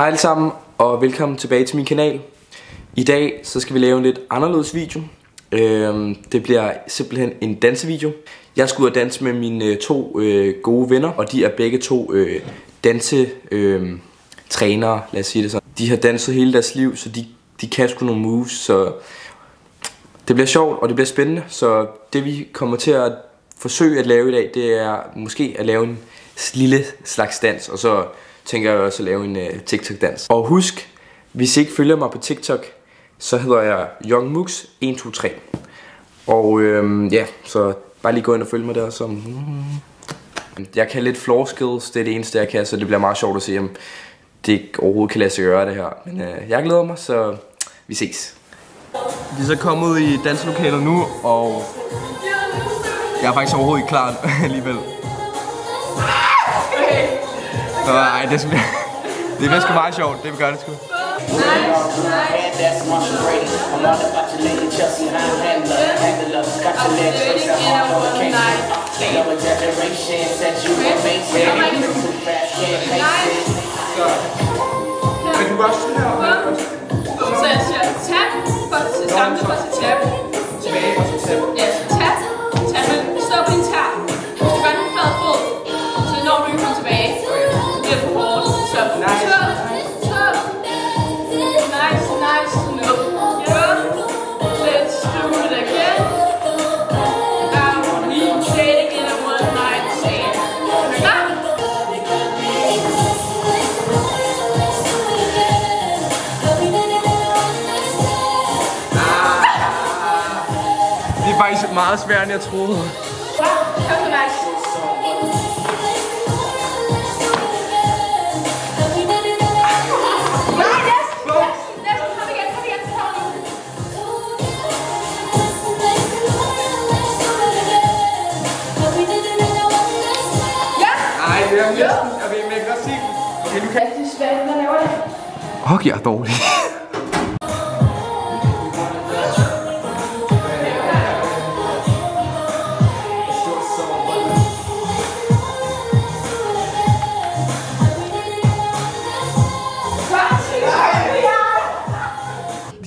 Hej alle sammen og velkommen tilbage til min kanal. I dag så skal vi lave en lidt anderledes video. Øhm, det bliver simpelthen en dansevideo. Jeg skal ud og danse med mine øh, to øh, gode venner, og de er begge to øh, danse øh, trænere, lad os sige det sådan. De har danset hele deres liv, så de, de kan sgu nogle moves, så det bliver sjovt og det bliver spændende. Så det vi kommer til at forsøge at lave i dag, det er måske at lave en lille slags dans, og så tænker jeg også at lave en uh, TikTok-dans. Og husk, hvis I ikke følger mig på TikTok, så hedder jeg YoungMux123. Og øhm, ja, så bare lige gå ind og følge mig der. Så, jeg kan lidt floor skills, det er det eneste jeg kan, så det bliver meget sjovt at se, om det overhovedet kan lade sig gøre det her. Men øh, jeg glæder mig, så vi ses. Vi er så kommet i danslokalet nu, og jeg er faktisk overhovedet ikke klar alligevel. Nå, ej, det er sgu, det er sgu meget sjovt, det gør det sgu. Men du gør sådan her. Så jeg siger tap, for til samle, for til tap. Er svært, hvad laver det? Åh, jeg er dårlig.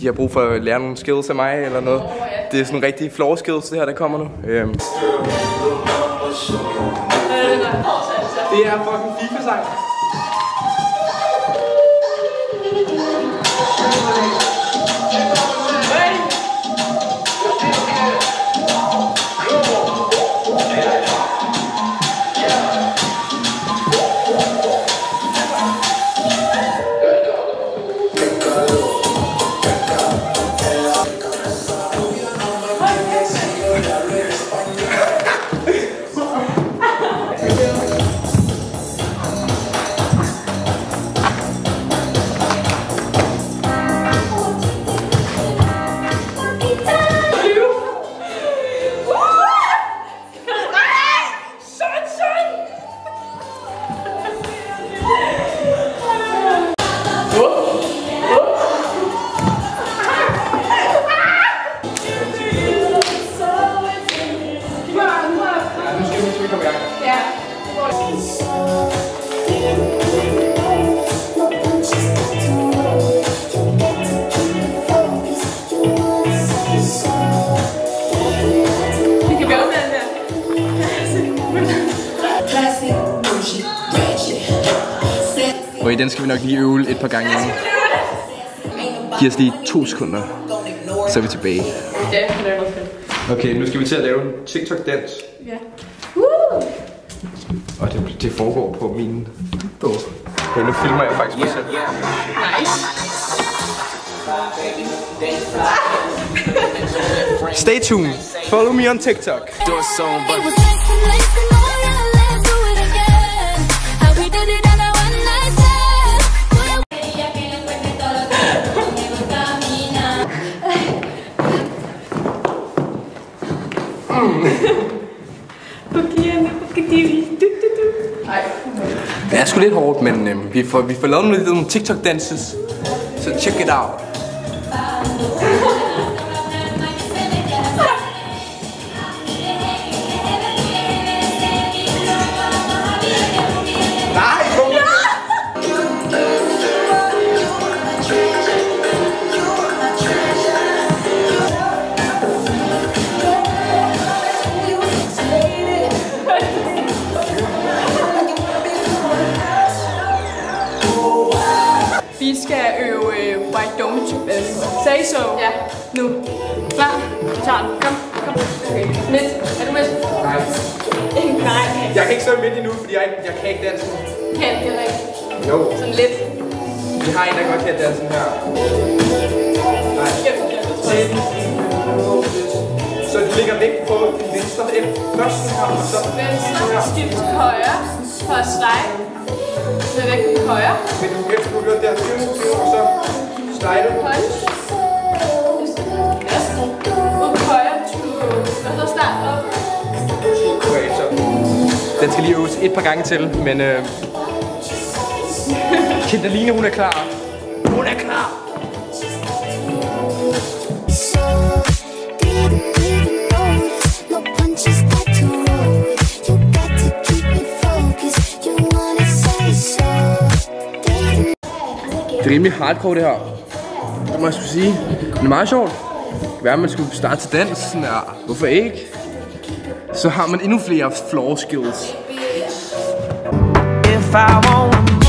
De har brug for at lære nogle skills af mig eller noget. Det er sådan rigtig floor skills, det her, der kommer nu. Øhm. Det er fucking FIFA-sang. Sådan, Okay, den skal vi nok lige øve et par gange inden. Giv os lige to sekunder, så er vi tilbage. Ja. Okay, nu skal vi til at lave en TikTok-dans. Ja. Woo! Og det, det foregår på min bog. Okay, nu filmer jeg faktisk mig selv. Nice. Stay tuned. Follow me on TikTok. Det er sgu lidt hårdt, men øh, vi, får, vi får lavet nogle, nogle TikTok-danses. Så check it out. Say so. Ja, nu. Klar? Vi tager den. Kom, kom. Okay. Midt. Er du med? Nej. Ikke nej. Jeg kan ikke stå midt endnu, fordi jeg, jeg kan ikke danse. Kan heller ikke. Jo, Sådan lidt. vi har en, der godt kan danse her. Nej. Så du ligger væk på din venstre end først her, og så Venstre, skift til højre. For at slide. Så væk til højre. Men du kan du gør der, og så slide du. Den et par gange til, men øh... Kindaline, hun er klar. Hun er klar. Det er rimelig hardcore det her. Det må jeg skulle sige. Det er meget sjovt. Hvad kan man skulle starte til dans. Sådan der. Hvorfor ikke? Så har man endnu flere floor skills. If I wanna